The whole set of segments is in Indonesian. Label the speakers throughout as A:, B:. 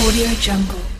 A: Audio Jungle.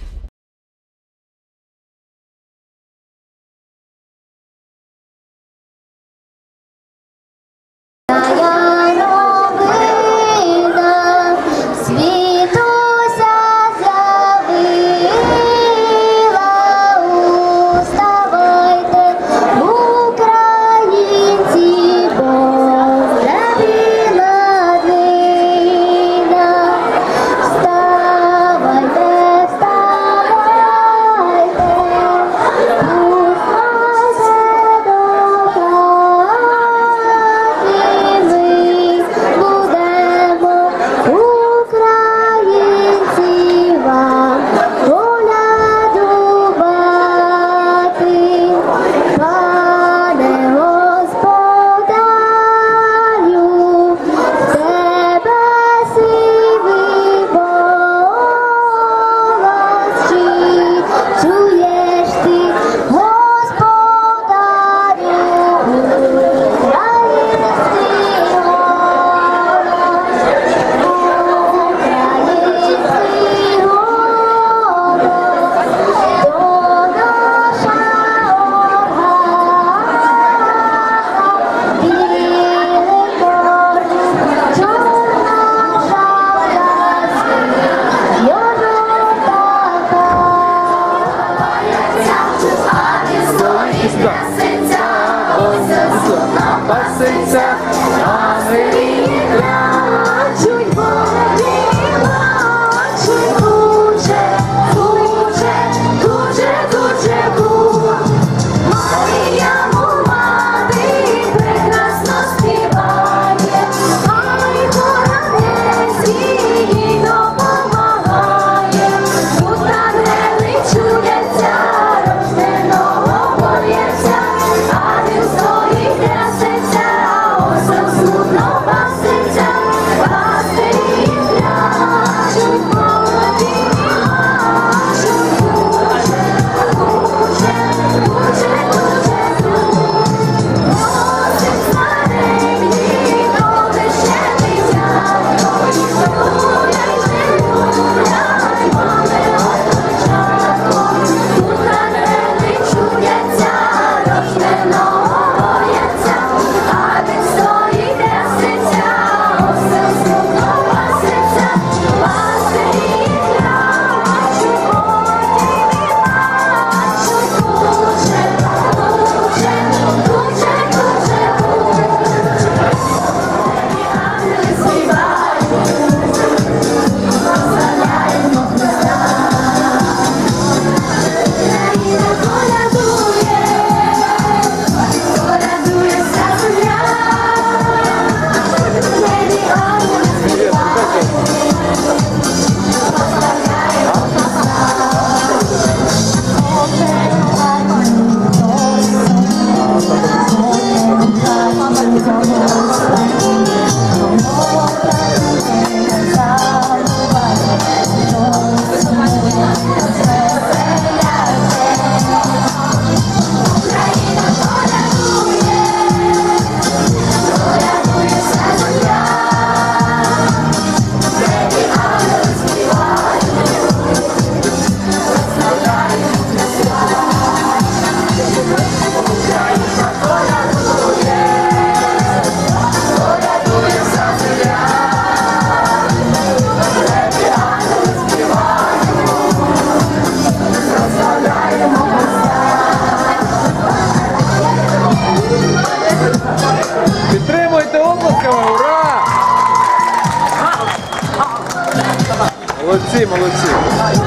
B: Молодці, молодці.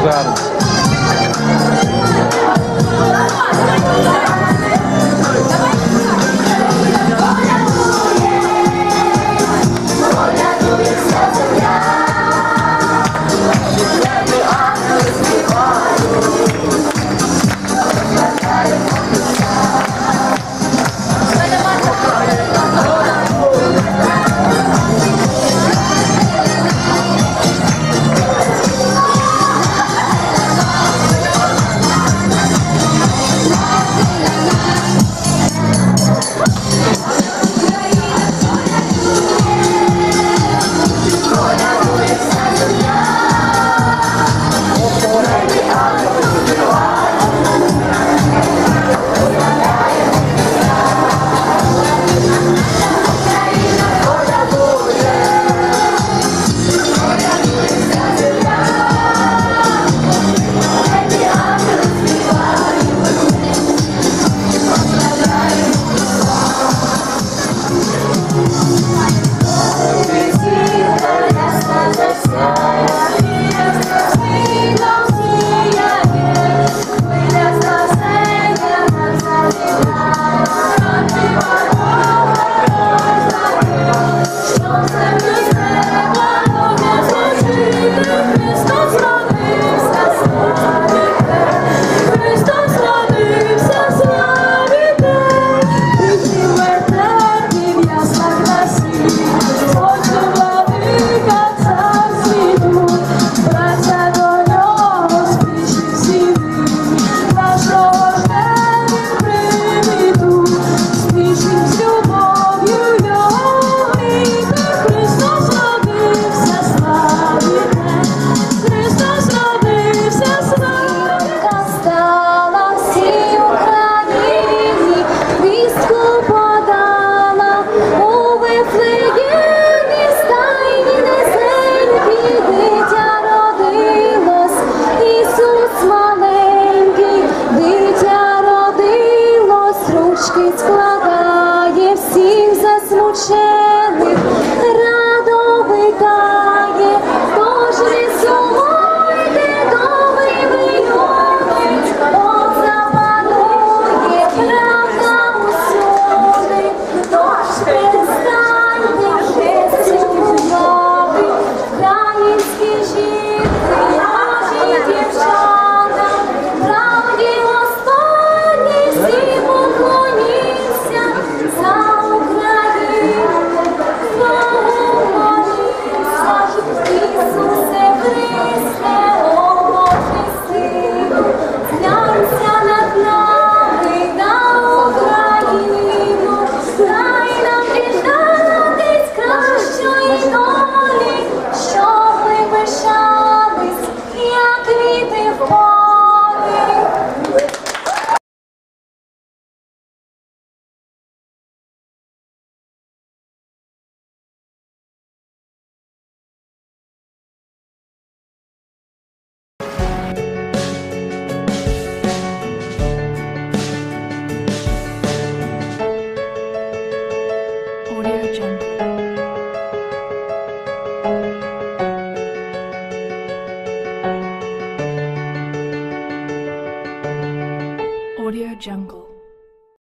B: Гарно.